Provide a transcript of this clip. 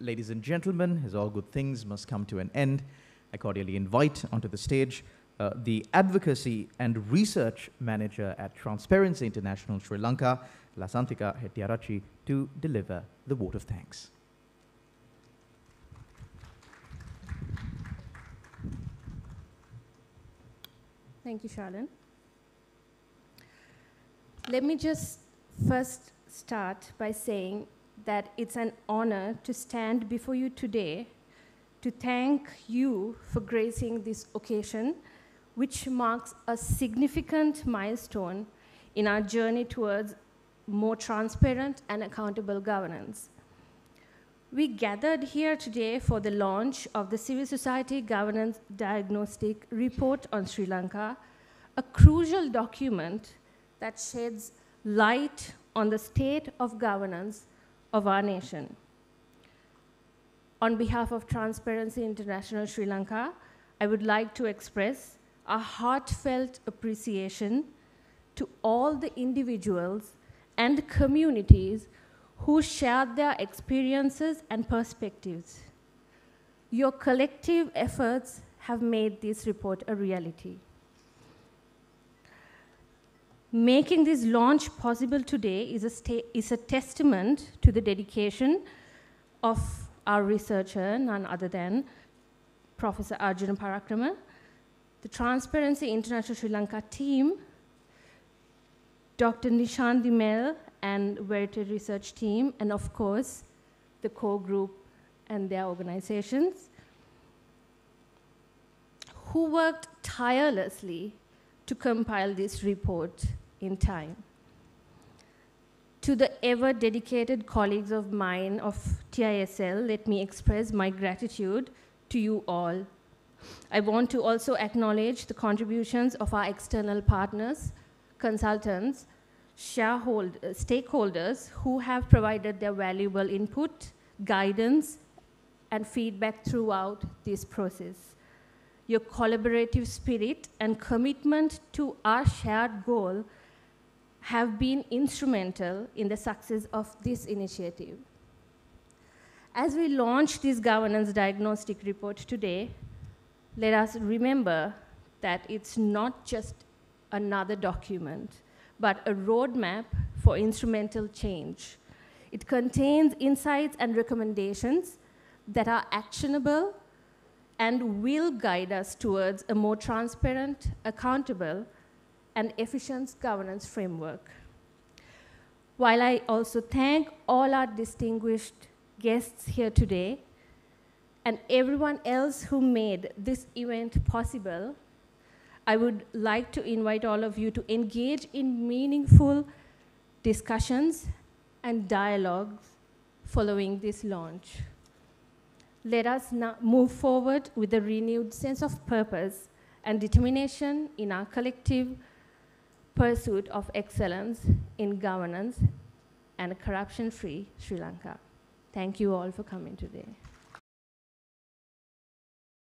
ladies and gentlemen, as all good things must come to an end, I cordially invite onto the stage uh, the Advocacy and Research Manager at Transparency International Sri Lanka, Lasanthika Hettiarachchi, to deliver the vote of thanks. Thank you, Charlene. Let me just first start by saying that it's an honor to stand before you today to thank you for gracing this occasion, which marks a significant milestone in our journey towards more transparent and accountable governance. We gathered here today for the launch of the Civil Society Governance Diagnostic Report on Sri Lanka, a crucial document that sheds light on the state of governance of our nation. On behalf of Transparency International Sri Lanka, I would like to express a heartfelt appreciation to all the individuals and communities who shared their experiences and perspectives. Your collective efforts have made this report a reality. Making this launch possible today is a, is a testament to the dedication of our researcher, none other than Professor Arjuna Parakrama, the Transparency International Sri Lanka team, Dr. Nishan de Mel and Verite Research Team, and of course, the core group and their organizations, who worked tirelessly to compile this report in time. To the ever dedicated colleagues of mine of TISL, let me express my gratitude to you all. I want to also acknowledge the contributions of our external partners, consultants, sharehold, uh, stakeholders who have provided their valuable input, guidance, and feedback throughout this process. Your collaborative spirit and commitment to our shared goal have been instrumental in the success of this initiative. As we launch this governance diagnostic report today, let us remember that it's not just another document but a roadmap for instrumental change. It contains insights and recommendations that are actionable and will guide us towards a more transparent, accountable, and efficient governance framework. While I also thank all our distinguished guests here today and everyone else who made this event possible, I would like to invite all of you to engage in meaningful discussions and dialogues following this launch. Let us now move forward with a renewed sense of purpose and determination in our collective pursuit of excellence in governance and a corruption-free Sri Lanka. Thank you all for coming today.